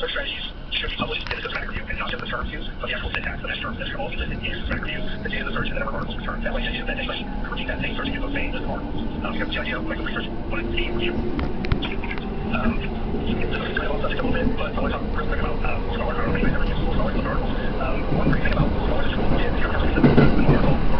Search strategies should be published in the review, and not just the terms used, but the actual syntax, the next terms that should be listed in the systematic review, the date of the search, and the number of articles returned. That way, you that anybody repeat that same search get those same list of articles. Um, you have the idea of like research when it's a review. Um, this is kind of subject a little bit, but I want to talk real quick about um, don't if anybody's ever used scholars in articles. Um, one great thing about scholars is you're ever read an article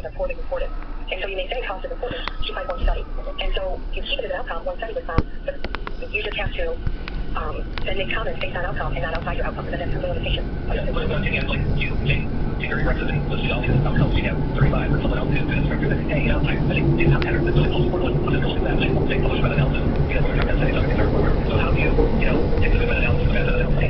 outcomes are poorly reported. And so you may say cost is important, just like one study. And so you keep it as an outcome, one study was found, but you just have to um, then make comments based on outcome and not outside your outcome, and then that's the limitation. Yeah, but again, like you take Jerry Rex and listed all these outcomes, you have 35 or someone else who's an instructor that, hey, you know, I, I think these patterns are really close to one, I'm just going that, and I published meta-analysis, because we're trying to say something, so how do you, you know, take the meta-analysis, meta-analysis,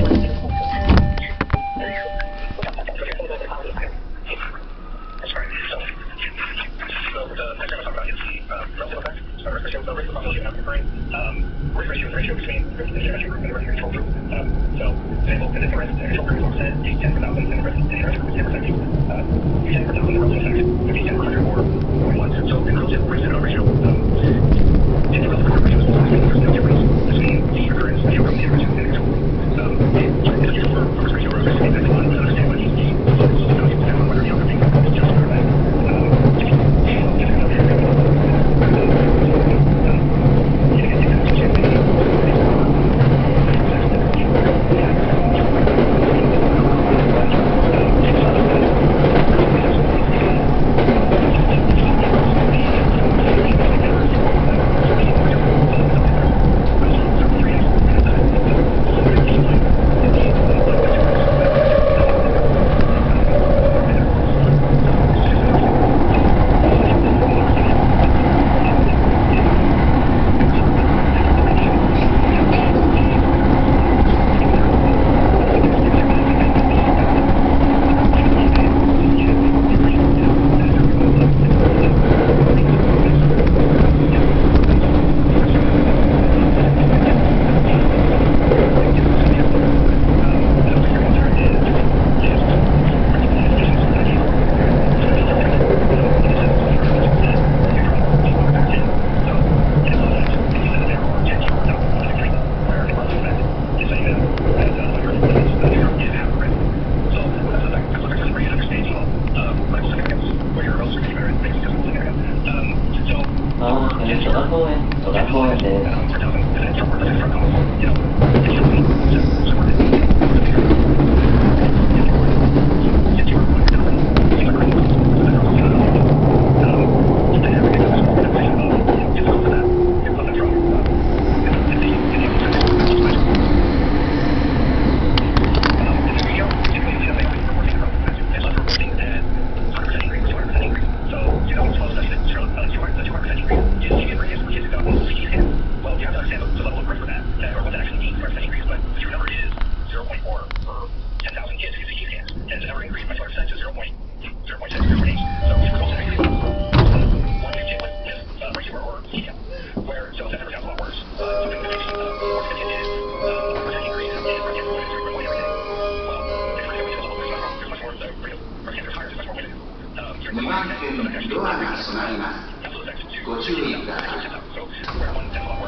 effect to